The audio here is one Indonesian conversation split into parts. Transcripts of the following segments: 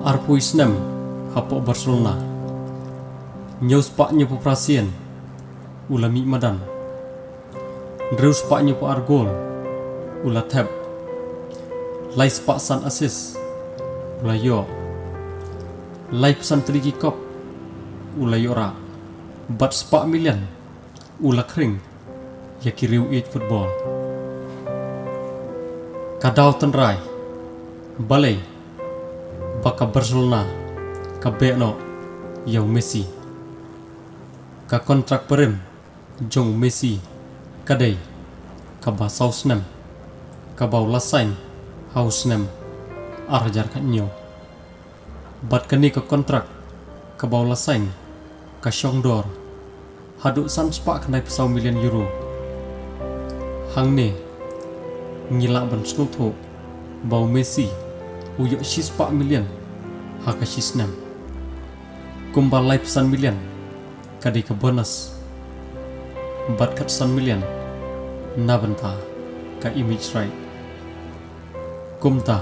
Arpuisnem hapo Barcelona. Nyos paknya poprasien ulami madan. Dreus paknya po argol ula tab. Lais pak san asis ula yo. Lai pesan trigi kop ula yora. Bat sepak milian ula kering ya kiriu it football. Kadau tenrai balai baka Barcelona ka Beno yau Messi. Ka kontrak perim jong Messi kadai ka ba sausnem ka bau lasain hausnem arjar ka nyo bat kani ka kontrak ka bau lasain ka Shongdor haduk san spa kenai pesau milian euro. Hang ne ngilak ban bau Messi uyok shis pak million haka shis nam. Kumba life san million kadi ke bonus bat kat san million nabanta ka image right kumta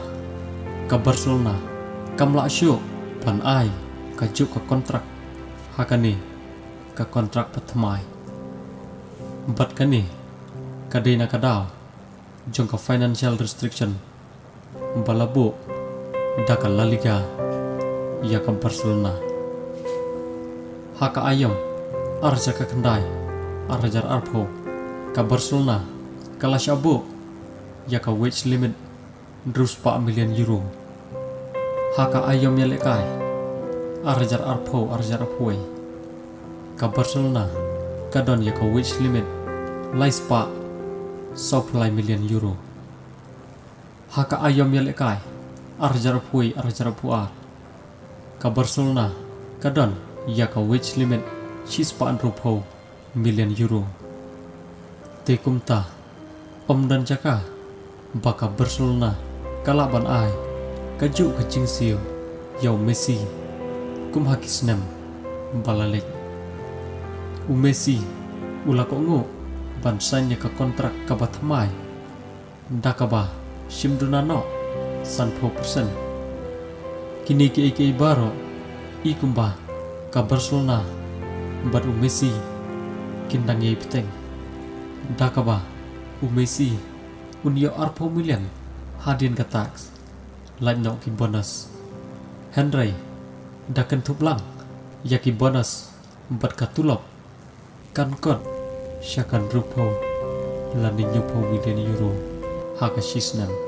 ka Barcelona kamla syo pan ai ka juk ka kontrak. Hakani ka kontrak patmai bat kani kadena kadao jong ka financial restriction. Balabu daka La Liga ya ka Barcelona. Haka ayam arja ka kendai arjar arpo. Ka Barcelona kala shabu ya ka wage limit drus pa million euro. Haka ayam ya lekai arjar arpo arjar arpoi ka Barcelona kadon ya ka wage limit lais pa supply million euro. Haka ayam ya arjarpui arjarpua kabarsulna kadon yaka wage limit chispa anrupo million euro. Tekumta om dan jaka baka bersulna kalaban ai kaju kecing siu yau Messi, kum hakisnem balalek. Umesi ulakongo bansanya ke kontrak kabathamai dakaba simdunano 100%. Kini ke ike baro, i kumba ka Barcelona, bat u Messi, kindang ye piteng. Dakaba, u unio arpo milian, hadian ka tax, lain no ki bonus. Henry, daken tuplang, yaki bonus, bat ka tulop, kan kot, syakan rupo, lani nyupo milian euro, hakashisnang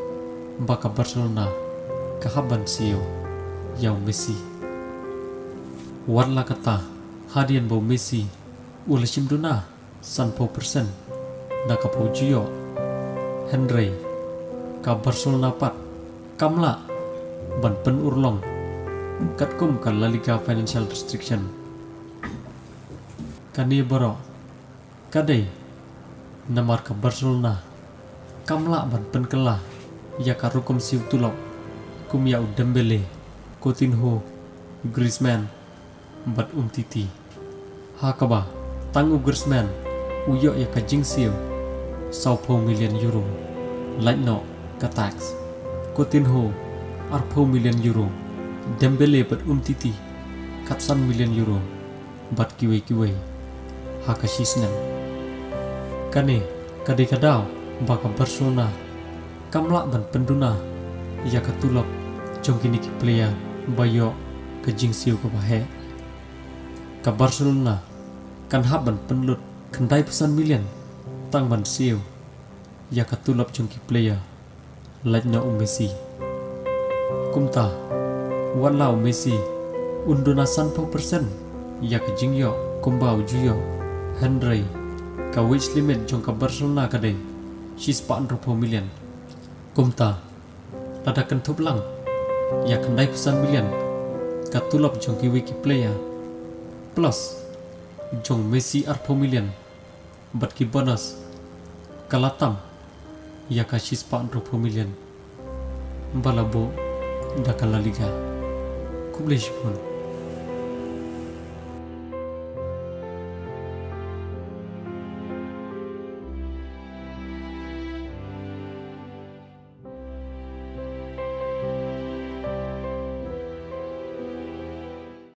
baka Barcelona kahaban siyo yaw Messi. Warla kata hadian bau Messi ula simduna po persen na kapo juyo Henry ka Barcelona pat kamla ban pen urlong kat kum ka La Liga financial restriction. Kani baro kadai namar ka Barcelona kamla ban pen kelah ya karukum siu tulok. Kum ya Dembele Coutinho Griezmann. Bat umtiti hakaba tangu Griezmann. Uyo ya kajing siu. Saupo million euro. No ka tax. Coutinho arpo million euro. Dembele bat umtiti katsan million euro. Bat kiwe kiwe. Hakashisnan kane kadikadao baka Barcelona kamla ban penduna ya katulok jong kini ki playa bayo ke jing siu ke bahe. Ka Barcelona kan hab ban penlut kendai pesan milian tang ban siu. Ya katulok jong ki playa lajna u Messi. Kumta walau Messi unduna po persen ya ke jing yo kumbau juyo Henry ka wage limit jong ka Barcelona kadai she's milian kumta pada kentup lang. Ya kendai pesan milian katulap jong ki wiki player plus jong Messi arpo milian bat ki bonus. Kalatam ya kasih sepan rupo milian balabo dakala liga. Kublish pun